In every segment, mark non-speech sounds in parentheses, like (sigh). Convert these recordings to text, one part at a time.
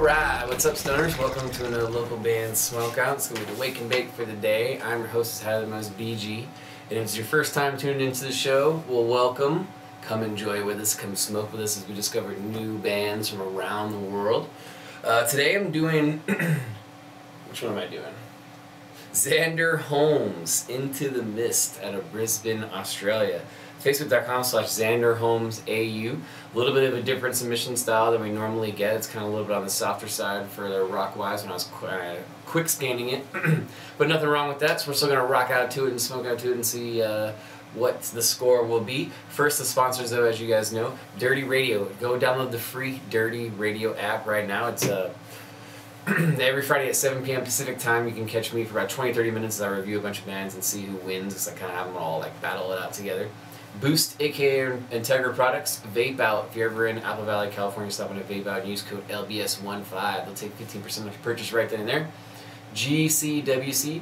Alright, what's up, stoners? Welcome to another local band smokeout. It's to be the Wake and Bake for the day. I'm your host, Tyler Most BG. And if it's your first time tuning into the show, well, welcome. Come enjoy with us, come smoke with us as we discover new bands from around the world. Uh, today I'm doing. (clears throat) which one am I doing? Xander Holmes, Into the Mist, out of Brisbane, Australia. Facebook.com slash Xander Holmes AU. A little bit of a different submission style than we normally get. It's kind of a little bit on the softer side for the rock wise when I was qu- uh, quick scanning it. (clears throat) but nothing wrong with that, so we're still going to rock out to it and smoke out to it and see uh, what the score will be. First, the sponsors, though, as you guys know, Dirty Radio. Go download the free Dirty Radio app right now. It's uh, (clears throat) every Friday at 7 p.m. Pacific time. You can catch me for about 20 30 minutes as I review a bunch of bands and see who wins because I kind of have them all like battle it out together. Boost, aka Integra Products, Vape Out. If you're ever in Apple Valley, California, stop in a Vape Out and use code LBS15. They'll take 15% off your purchase right then and there. GCWC.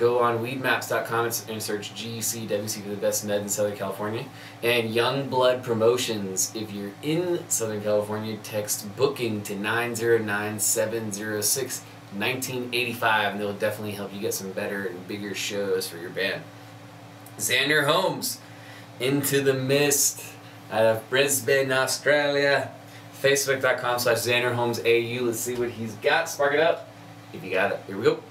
Go on weedmaps.com and search GCWC for the best med in Southern California. And Young Blood Promotions. If you're in Southern California, text booking to 909-706 1985 and they'll definitely help you get some better and bigger shows for your band. Xander Holmes, Into the Mist, out of Brisbane, Australia. Facebook.com slash Xander Holmes AU. Let's see what he's got. Spark it up. If you got it. Here we go.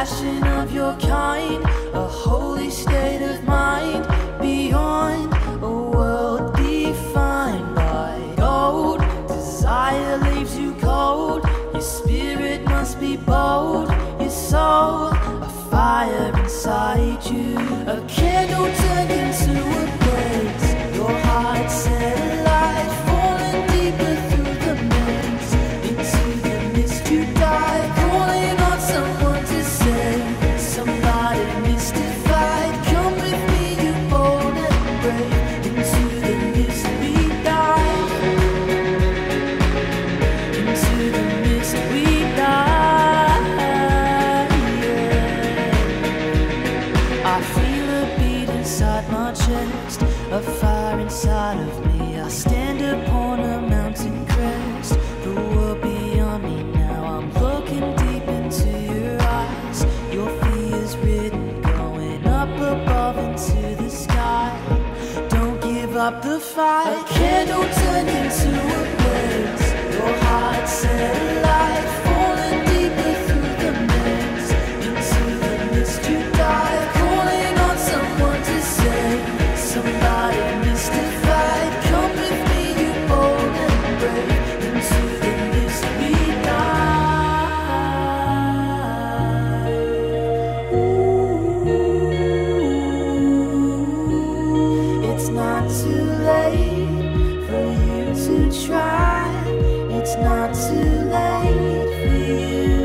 Passion of your kind, a holy state of mind beyond a world defined by gold. Desire leaves you cold. Your spirit must be bold. Your soul, a fire inside you. A up the fight. A candle turned into a blaze. Your heart set alight, too late for you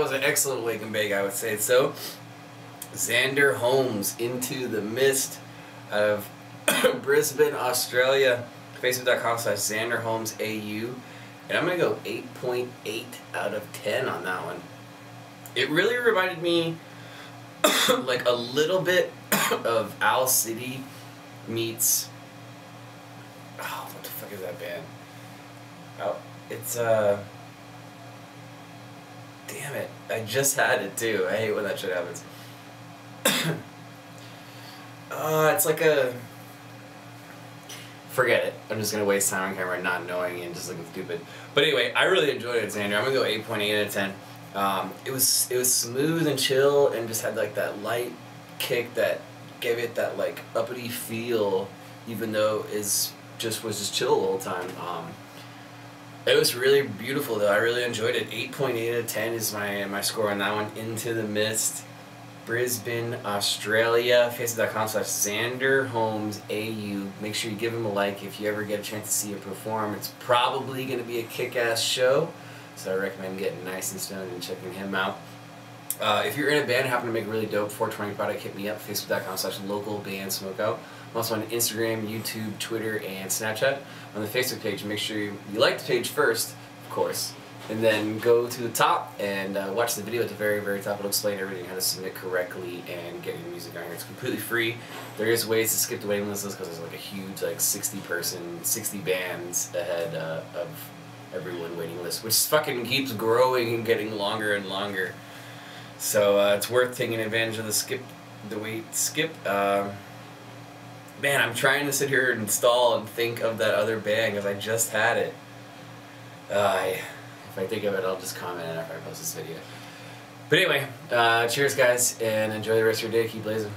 was an excellent wake and bake, I would say. So, Xander Holmes into the mist of (coughs) Brisbane, Australia. Facebook.com slash Xander Holmes AU. And I'm going to go 8.8 out of 10 on that one. It really reminded me (coughs) like a little bit (coughs) of Owl City meets. Oh, what the fuck is that band? Oh, it's uh. Damn it! I just had it too. I hate when that shit happens. (coughs) uh, it's like a. Forget it. I'm just gonna waste time on camera not knowing and just looking stupid. But anyway, I really enjoyed it, Xander. I'm gonna go 8.8 out of 10. Um, it was it was smooth and chill and just had like that light kick that gave it that like uppity feel, even though is just was just chill the whole time. Um, it was really beautiful though. I really enjoyed it. Eight point eight out of ten is my my score on that one. Into the Mist, Brisbane, Australia. Facebook.com slash Xander Holmes AU. Make sure you give him a like if you ever get a chance to see him perform. It's probably gonna be a kick ass show. So I recommend getting nice and stoned and checking him out. Uh, if you're in a band, and happen to make a really dope 420 product, hit me up, facebook.com slash local band smokeout. I'm also on Instagram, YouTube, Twitter, and Snapchat. On the Facebook page, make sure you, you like the page first, of course, and then go to the top and uh, watch the video at the very, very top. It'll explain everything, how to submit correctly and get your music on here. It's completely free. There is ways to skip the waiting list because there's like a huge, like 60 person, 60 bands ahead uh, of everyone waiting list, which fucking keeps growing and getting longer and longer. So uh, it's worth taking advantage of the skip, the wait skip. Um, man, I'm trying to sit here and stall and think of that other band because I just had it. Uh, if I think of it, I'll just comment it after I post this video. But anyway, uh, cheers, guys, and enjoy the rest of your day. Keep blazing.